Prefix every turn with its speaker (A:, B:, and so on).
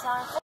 A: time